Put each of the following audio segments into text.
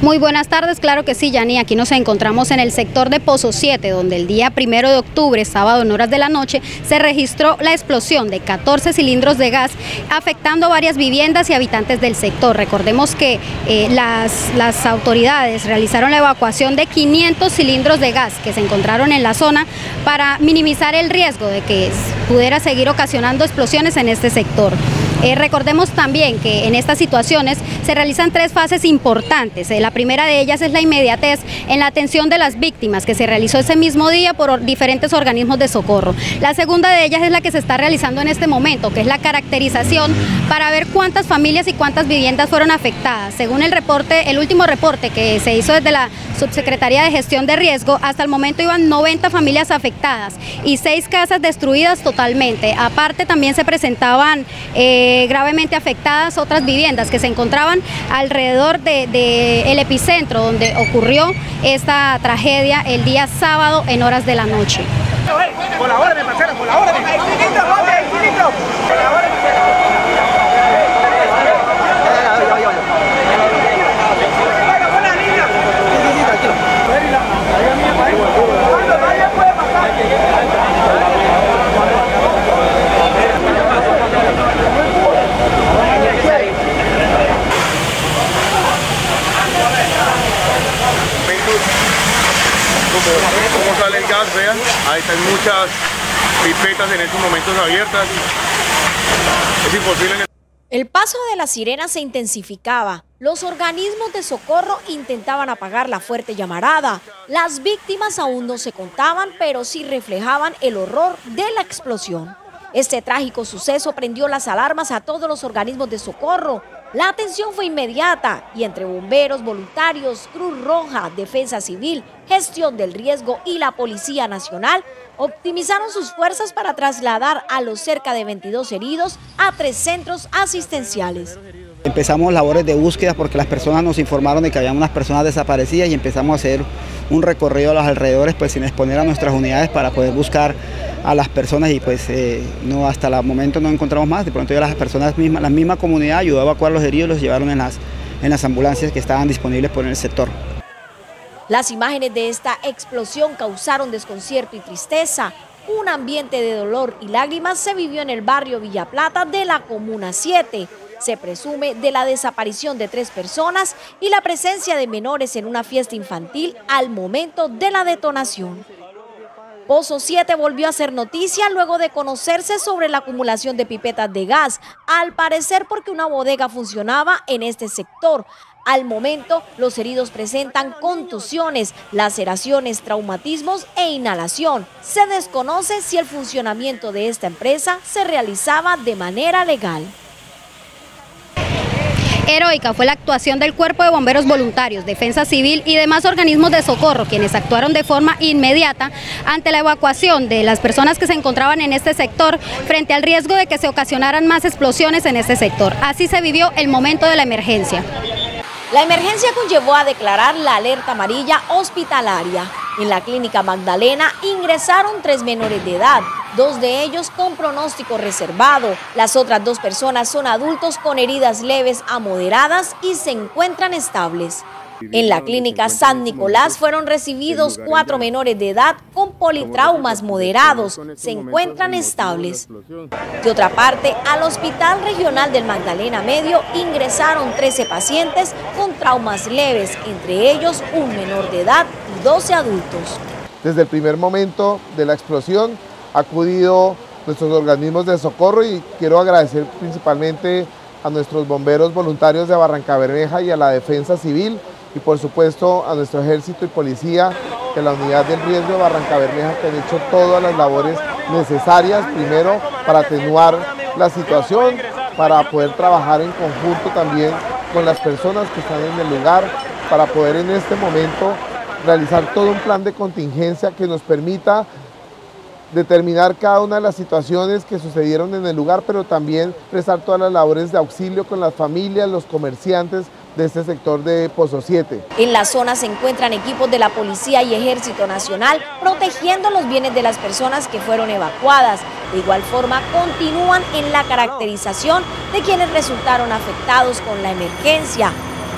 Muy buenas tardes, claro que sí, Yani. Aquí nos encontramos en el sector de Pozo 7, donde el día primero de octubre, sábado en horas de la noche, se registró la explosión de 14 cilindros de gas, afectando varias viviendas y habitantes del sector. Recordemos que eh, las, las autoridades realizaron la evacuación de 500 cilindros de gas que se encontraron en la zona para minimizar el riesgo de que pudiera seguir ocasionando explosiones en este sector. Eh, recordemos también que en estas situaciones se realizan tres fases importantes. Eh, la primera de ellas es la inmediatez en la atención de las víctimas que se realizó ese mismo día por diferentes organismos de socorro. La segunda de ellas es la que se está realizando en este momento, que es la caracterización para ver cuántas familias y cuántas viviendas fueron afectadas. Según el reporte, el último reporte que se hizo desde la Subsecretaría de Gestión de Riesgo, hasta el momento iban 90 familias afectadas y seis casas destruidas totalmente. Aparte también se presentaban eh, gravemente afectadas otras viviendas que se encontraban alrededor del de, el epicentro donde ocurrió esta tragedia el día sábado en horas de la noche. cómo sale el gas, vean, ahí están El paso de la sirena se intensificaba. Los organismos de socorro intentaban apagar la fuerte llamarada. Las víctimas aún no se contaban, pero sí reflejaban el horror de la explosión. Este trágico suceso prendió las alarmas a todos los organismos de socorro. La atención fue inmediata y entre bomberos, voluntarios, Cruz Roja, Defensa Civil, Gestión del Riesgo y la Policía Nacional optimizaron sus fuerzas para trasladar a los cerca de 22 heridos a tres centros asistenciales. Empezamos labores de búsqueda porque las personas nos informaron de que había unas personas desaparecidas y empezamos a hacer un recorrido a los alrededores pues sin exponer a nuestras unidades para poder buscar a las personas y pues eh, no hasta el momento no encontramos más, de pronto ya las personas mismas, la misma comunidad ayudó a evacuar los heridos y los llevaron en las, en las ambulancias que estaban disponibles por el sector. Las imágenes de esta explosión causaron desconcierto y tristeza. Un ambiente de dolor y lágrimas se vivió en el barrio Villa Plata de la Comuna 7. Se presume de la desaparición de tres personas y la presencia de menores en una fiesta infantil al momento de la detonación. Pozo 7 volvió a hacer noticia luego de conocerse sobre la acumulación de pipetas de gas, al parecer porque una bodega funcionaba en este sector. Al momento, los heridos presentan contusiones, laceraciones, traumatismos e inhalación. Se desconoce si el funcionamiento de esta empresa se realizaba de manera legal. Heroica fue la actuación del Cuerpo de Bomberos Voluntarios, Defensa Civil y demás organismos de socorro, quienes actuaron de forma inmediata ante la evacuación de las personas que se encontraban en este sector frente al riesgo de que se ocasionaran más explosiones en este sector. Así se vivió el momento de la emergencia. La emergencia conllevó a declarar la alerta amarilla hospitalaria. En la clínica Magdalena ingresaron tres menores de edad, dos de ellos con pronóstico reservado. Las otras dos personas son adultos con heridas leves a moderadas y se encuentran estables. En la clínica San Nicolás fueron recibidos cuatro menores de edad con politraumas moderados. Se encuentran estables. De otra parte, al Hospital Regional del Magdalena Medio ingresaron 13 pacientes con traumas leves, entre ellos un menor de edad 12 adultos. Desde el primer momento de la explosión ha acudido nuestros organismos de socorro y quiero agradecer principalmente a nuestros bomberos voluntarios de Barranca Bermeja y a la Defensa Civil y por supuesto a nuestro ejército y policía de la unidad del riesgo de Barranca Bermeja que han hecho todas las labores necesarias, primero para atenuar la situación, para poder trabajar en conjunto también con las personas que están en el lugar, para poder en este momento realizar todo un plan de contingencia que nos permita determinar cada una de las situaciones que sucedieron en el lugar, pero también prestar todas las labores de auxilio con las familias, los comerciantes, de este sector de Pozo 7. En la zona se encuentran equipos de la Policía y Ejército Nacional protegiendo los bienes de las personas que fueron evacuadas. De igual forma, continúan en la caracterización de quienes resultaron afectados con la emergencia.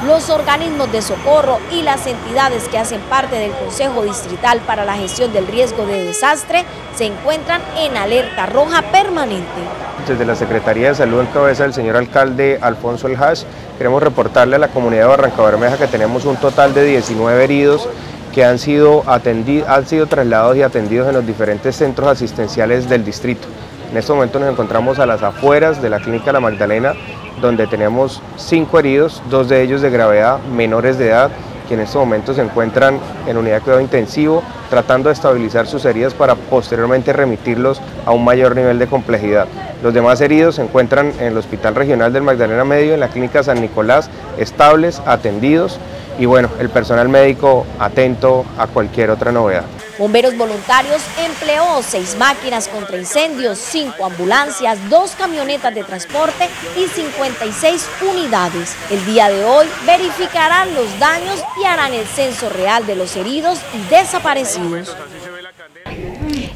Los organismos de socorro y las entidades que hacen parte del Consejo Distrital para la Gestión del Riesgo de Desastre se encuentran en alerta roja permanente. Desde la Secretaría de Salud en cabeza del señor alcalde Alfonso El Hash, queremos reportarle a la comunidad de Barranca Bermeja que tenemos un total de 19 heridos que han sido, han sido trasladados y atendidos en los diferentes centros asistenciales del distrito. En este momento nos encontramos a las afueras de la Clínica La Magdalena, donde tenemos cinco heridos, dos de ellos de gravedad, menores de edad, que en este momento se encuentran en unidad de cuidado intensivo, tratando de estabilizar sus heridas para posteriormente remitirlos a un mayor nivel de complejidad. Los demás heridos se encuentran en el Hospital Regional del Magdalena Medio, en la Clínica San Nicolás, estables, atendidos y bueno, el personal médico atento a cualquier otra novedad. Bomberos voluntarios empleó seis máquinas contra incendios, cinco ambulancias, dos camionetas de transporte y 56 unidades. El día de hoy verificarán los daños y harán el censo real de los heridos y desaparecidos.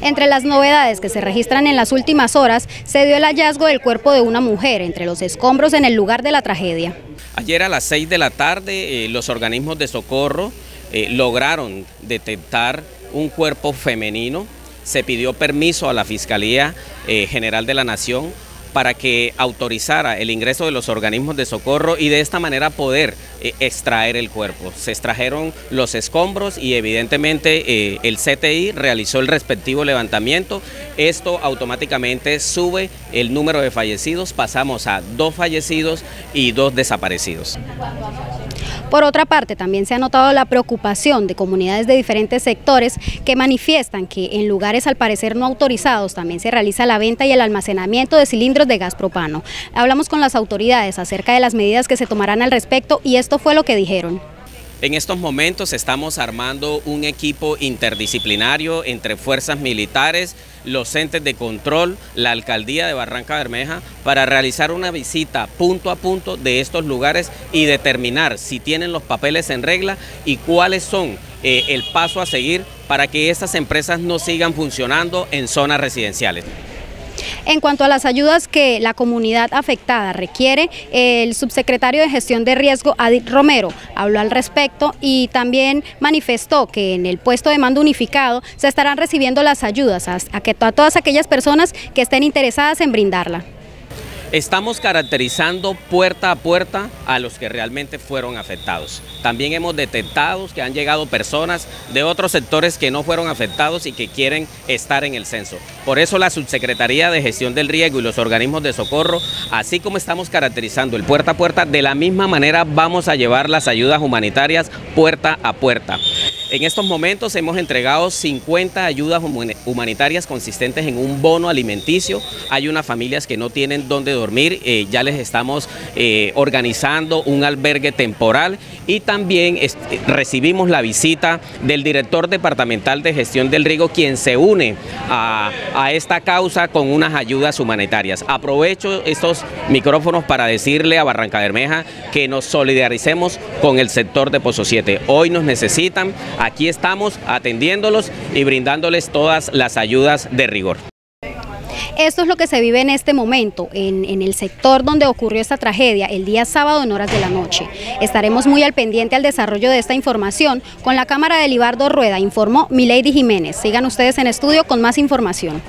Entre las novedades que se registran en las últimas horas, se dio el hallazgo del cuerpo de una mujer entre los escombros en el lugar de la tragedia. Ayer a las 6 de la tarde, eh, los organismos de socorro eh, lograron detectar un cuerpo femenino. Se pidió permiso a la Fiscalía eh, General de la Nación para que autorizara el ingreso de los organismos de socorro y de esta manera poder eh, extraer el cuerpo. Se extrajeron los escombros y evidentemente eh, el CTI realizó el respectivo levantamiento. Esto automáticamente sube el número de fallecidos, pasamos a dos fallecidos y dos desaparecidos. Por otra parte, también se ha notado la preocupación de comunidades de diferentes sectores que manifiestan que en lugares al parecer no autorizados también se realiza la venta y el almacenamiento de cilindros de gas propano. Hablamos con las autoridades acerca de las medidas que se tomarán al respecto y esto fue lo que dijeron. En estos momentos estamos armando un equipo interdisciplinario entre fuerzas militares, los entes de control, la alcaldía de Barranca Bermeja, para realizar una visita punto a punto de estos lugares y determinar si tienen los papeles en regla y cuáles son eh, el paso a seguir para que estas empresas no sigan funcionando en zonas residenciales. En cuanto a las ayudas que la comunidad afectada requiere, el subsecretario de Gestión de Riesgo, Adit Romero, habló al respecto y también manifestó que en el puesto de mando unificado se estarán recibiendo las ayudas a, a todas aquellas personas que estén interesadas en brindarla. Estamos caracterizando puerta a puerta a los que realmente fueron afectados. También hemos detectado que han llegado personas de otros sectores que no fueron afectados y que quieren estar en el censo. Por eso la Subsecretaría de Gestión del Riego y los organismos de socorro, así como estamos caracterizando el puerta a puerta, de la misma manera vamos a llevar las ayudas humanitarias puerta a puerta. En estos momentos hemos entregado 50 ayudas humanitarias consistentes en un bono alimenticio. Hay unas familias que no tienen dónde dormir, eh, ya les estamos eh, organizando un albergue temporal y también recibimos la visita del director departamental de gestión del riego, quien se une a, a esta causa con unas ayudas humanitarias. Aprovecho estos micrófonos para decirle a Barranca Bermeja que nos solidaricemos con el sector de Pozo 7. Hoy nos necesitan Aquí estamos atendiéndolos y brindándoles todas las ayudas de rigor. Esto es lo que se vive en este momento, en, el sector donde ocurrió esta tragedia, el día sábado en horas de la noche. Estaremos muy al pendiente al desarrollo de esta información. Con la cámara de Libardo Rueda informó Milady Jiménez. Sigan ustedes en estudio con más información.